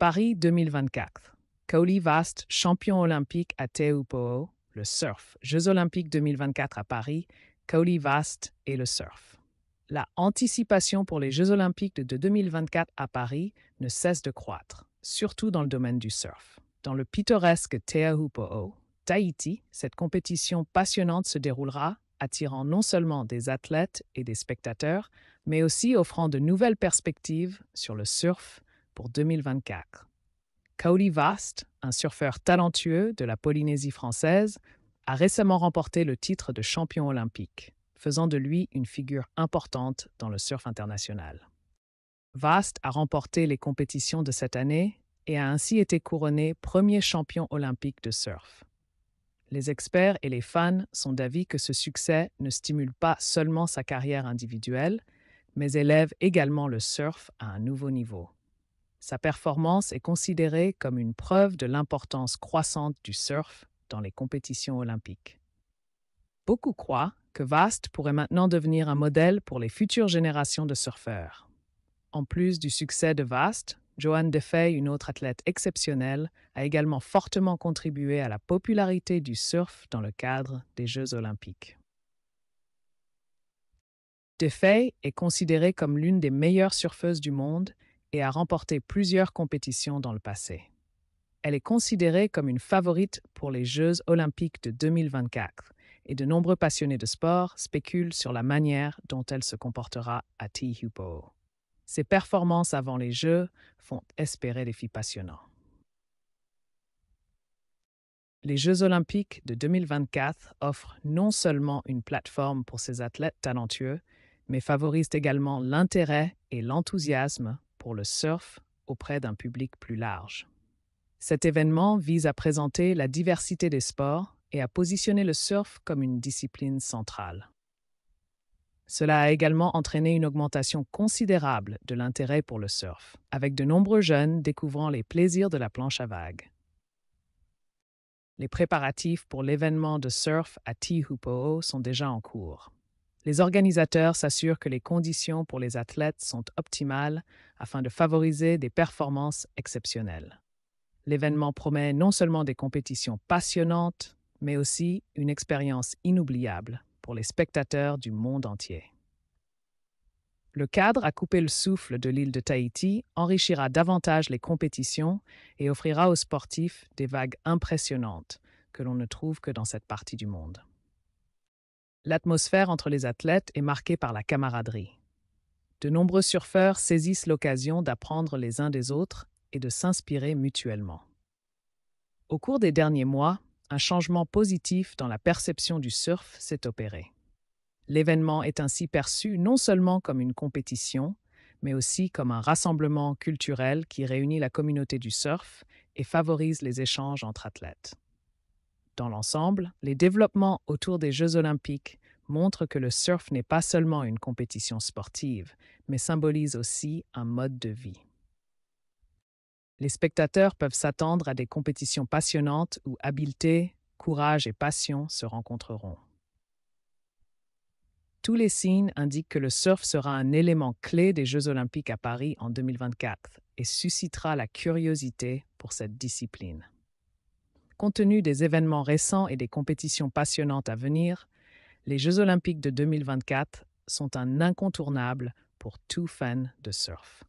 Paris 2024. Kaoli Vast, champion olympique à Tehupo'o, le surf. Jeux olympiques 2024 à Paris, Kaoli Vast et le surf. La anticipation pour les Jeux olympiques de 2024 à Paris ne cesse de croître, surtout dans le domaine du surf. Dans le pittoresque Teahupo'o, Tahiti, cette compétition passionnante se déroulera, attirant non seulement des athlètes et des spectateurs, mais aussi offrant de nouvelles perspectives sur le surf pour 2024. Kaoli Vast, un surfeur talentueux de la Polynésie française, a récemment remporté le titre de champion olympique, faisant de lui une figure importante dans le surf international. Vast a remporté les compétitions de cette année et a ainsi été couronné premier champion olympique de surf. Les experts et les fans sont d'avis que ce succès ne stimule pas seulement sa carrière individuelle, mais élève également le surf à un nouveau niveau. Sa performance est considérée comme une preuve de l'importance croissante du surf dans les compétitions olympiques. Beaucoup croient que Vast pourrait maintenant devenir un modèle pour les futures générations de surfeurs. En plus du succès de Vast, Joanne Defey, une autre athlète exceptionnelle, a également fortement contribué à la popularité du surf dans le cadre des Jeux olympiques. Defey est considérée comme l'une des meilleures surfeuses du monde et a remporté plusieurs compétitions dans le passé. Elle est considérée comme une favorite pour les Jeux olympiques de 2024 et de nombreux passionnés de sport spéculent sur la manière dont elle se comportera à Tihupo. Ses performances avant les Jeux font espérer des filles passionnants. Les Jeux olympiques de 2024 offrent non seulement une plateforme pour ces athlètes talentueux, mais favorisent également l'intérêt et l'enthousiasme pour le surf auprès d'un public plus large. Cet événement vise à présenter la diversité des sports et à positionner le surf comme une discipline centrale. Cela a également entraîné une augmentation considérable de l'intérêt pour le surf, avec de nombreux jeunes découvrant les plaisirs de la planche à vagues. Les préparatifs pour l'événement de surf à Tihupo'o sont déjà en cours. Les organisateurs s'assurent que les conditions pour les athlètes sont optimales afin de favoriser des performances exceptionnelles. L'événement promet non seulement des compétitions passionnantes, mais aussi une expérience inoubliable pour les spectateurs du monde entier. Le cadre à couper le souffle de l'île de Tahiti enrichira davantage les compétitions et offrira aux sportifs des vagues impressionnantes que l'on ne trouve que dans cette partie du monde. L'atmosphère entre les athlètes est marquée par la camaraderie. De nombreux surfeurs saisissent l'occasion d'apprendre les uns des autres et de s'inspirer mutuellement. Au cours des derniers mois, un changement positif dans la perception du surf s'est opéré. L'événement est ainsi perçu non seulement comme une compétition, mais aussi comme un rassemblement culturel qui réunit la communauté du surf et favorise les échanges entre athlètes. Dans l'ensemble, les développements autour des Jeux olympiques montrent que le surf n'est pas seulement une compétition sportive, mais symbolise aussi un mode de vie. Les spectateurs peuvent s'attendre à des compétitions passionnantes où habileté, courage et passion se rencontreront. Tous les signes indiquent que le surf sera un élément clé des Jeux olympiques à Paris en 2024 et suscitera la curiosité pour cette discipline. Compte tenu des événements récents et des compétitions passionnantes à venir, les Jeux olympiques de 2024 sont un incontournable pour tout fan de surf.